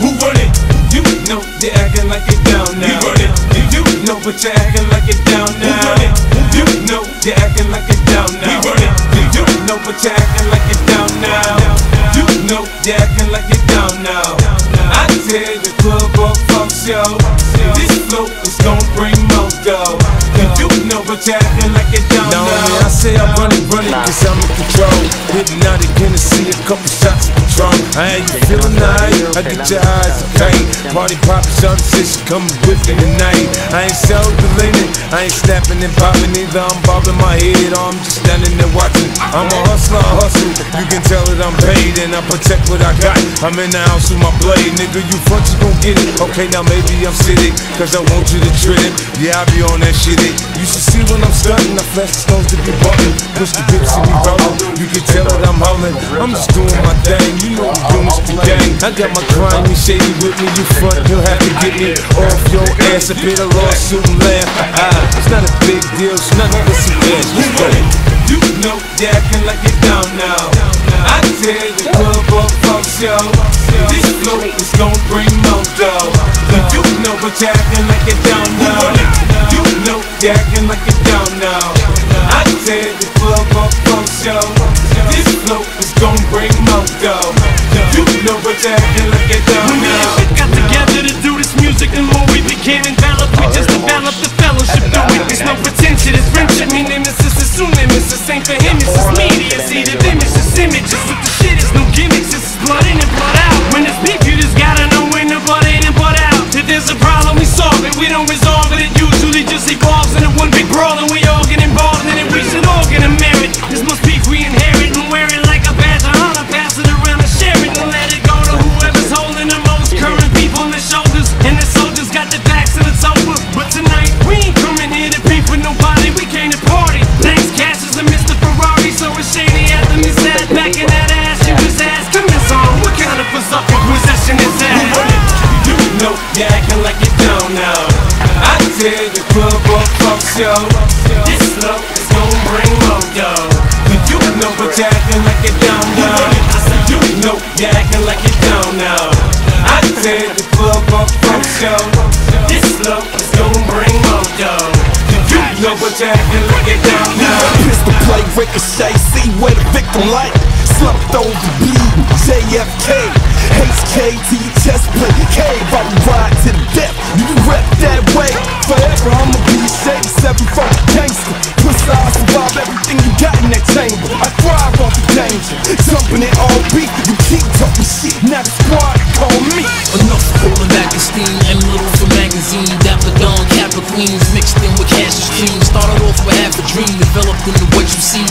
Who run it? You know they're acting like it down now. We run it. You know but you're acting like it down now. Who run it? You know they're acting like it down now. We run it. You know but you're acting like it down now. You know they're acting like it I tell the club up yo. This flow is gon' bring more dough. You know but you're acting like it down Now, now. man, I say I run it, run it, cause I'm in control. Hitting out Hypnotiq Hennessy, a couple shots of Patron. I ain't you feeling nice? I get your eyes okay. Party poppin', shawty says she coming with me tonight. I ain't so deleted, I ain't snapping and popping either. I'm bobbing my head or I'm just standing there watching. I'm a hustler, I hustle. You can tell that I'm paid and I protect what I got. I'm in the house with my blade, nigga. You front, you gon' get it. Okay, now maybe I'm sitting, cause I want you to trip. Yeah, I be on that shit. It. You should see when I'm stunting. I flash the stones to be bumping. Push the grips and be rolling. You can tell that I'm holding. I'm just doing my thing. You know I'm doing this the gang. I got my crime shady with me. You front, you'll have to get me off your ass. Up in a lawsuit and laugh. Ah, it's not a big deal. It's nothing but some ass. Let's go. You know they acting like it down now. I tell the club up folks, yo. This flow is gon' bring more dough. You know but you acting like it down now. You know they acting like it down now. I tell the club up folks, yo. This flow is gon' bring more dough. You know but you acting like yo. This flow is gon' bring more dough. You know but you acting like it down now. I said you know you acting like it down now. I tell the club up folks, yo. This flow is gon' bring more dough. You know but you acting like it down now. Pistol play, ricochet, see where the victim like. Slumped over, bleeding, JFK. HK to your chest plate, cave, I ride to the death. You rep that way, forever I'ma a seven four gangster. Push I survive everything you got in that chamber. I thrive off the danger, jumping it all beat. You keep talking shit, now the squad call me. Enough holding back the steam. M little for magazine. Dapper Dan, Kappa Queens. Mixed in with cash and stream. Started off with half a dream. Developed into what you see.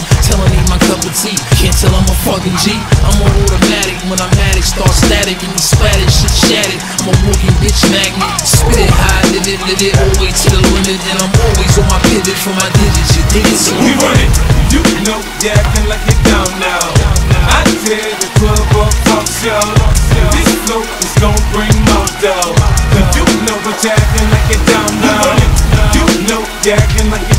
Fucking G. I'm on automatic. When I'm at it, start static. And you splattered, shit shattered. I'm a walking bitch magnet. Spit it high, live it, live it. Way to the limit. And I'm always on my pivot for my digits. You dig it? So We run it. You know you acting like it down now. I tell the club up folks, yo. This flow is gon' bring more dough. You know but you acting like it down now. You know you acting like it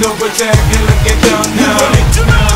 Look what's happening, look at you now.